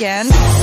weekend.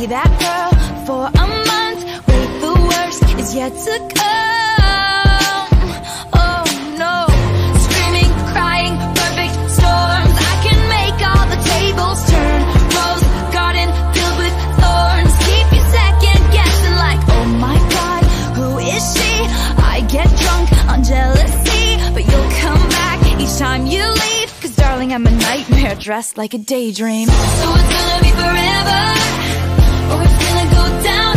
be that girl for a month Wait, the worst is yet to come. Oh no. Screaming, crying, perfect storms. I can make all the tables turn. Rose garden filled with thorns. Keep you second guessing like Oh my god, who is she? I get drunk on jealousy But you'll come back each time you leave. Cause darling, I'm a nightmare dressed like a daydream. So it's gonna be forever. Oh, it's gonna go down.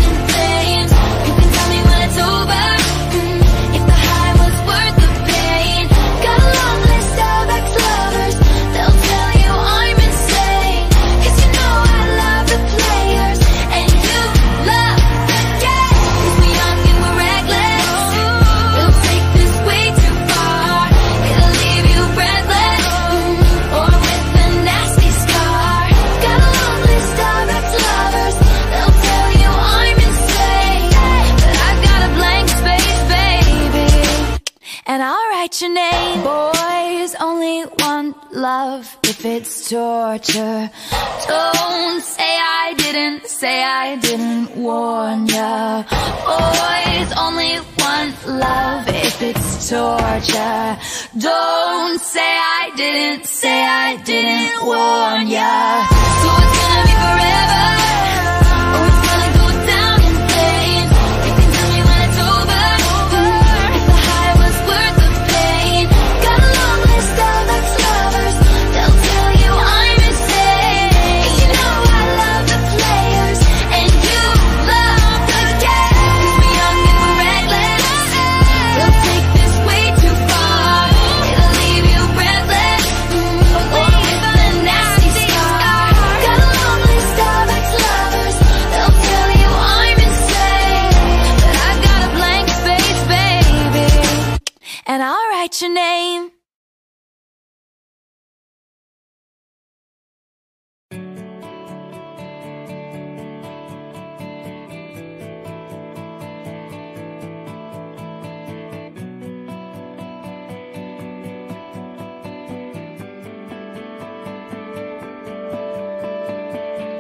write your name. Boys only want love if it's torture. Don't say I didn't, say I didn't warn ya. Boys only want love if it's torture. Don't say I didn't, say I didn't warn ya. So it's gonna be forever.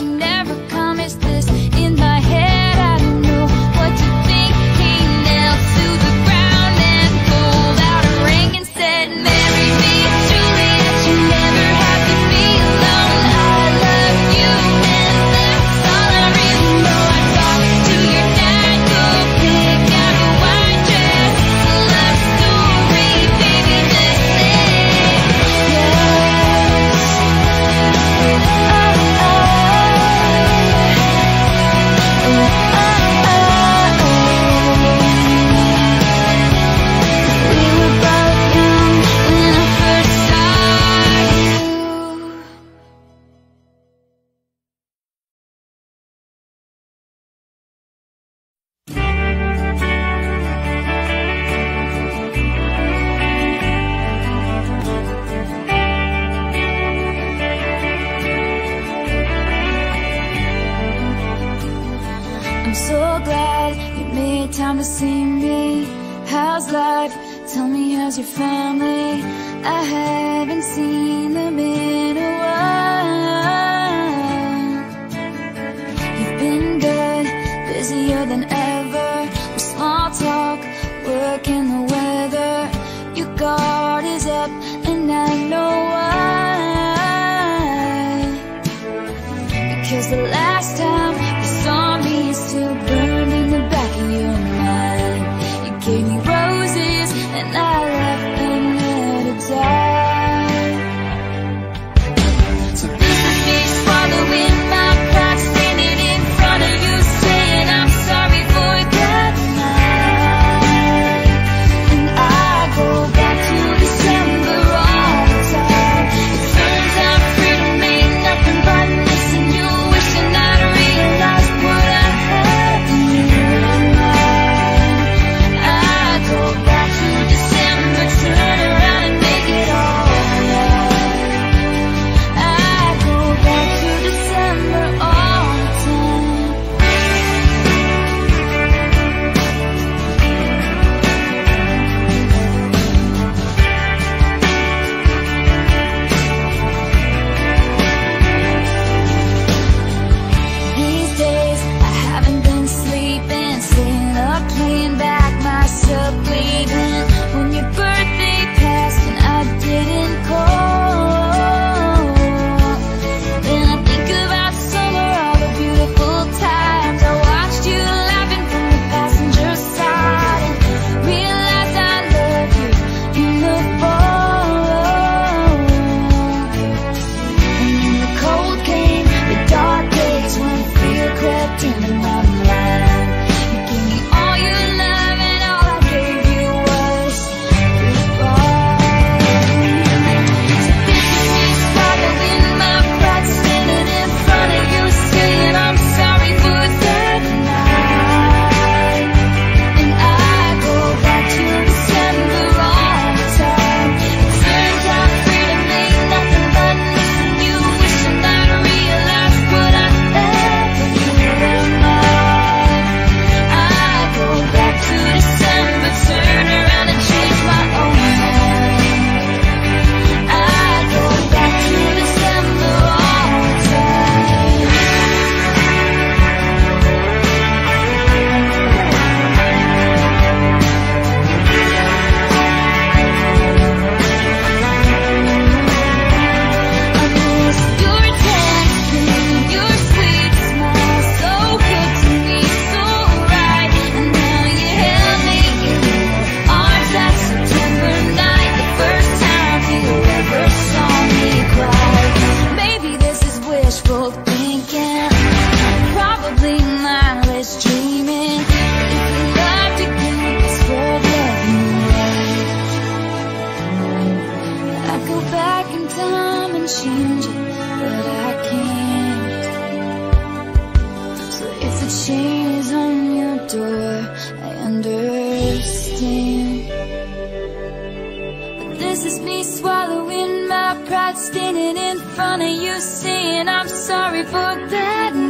you never So glad you made time to see me. How's life? Tell me how's your family? I haven't seen them in a while. You've been good, busier than ever. With small talk, work and the weather. Your guard is up and I know why. Because the last time This is me swallowing my pride, standing in front of you, saying I'm sorry for that.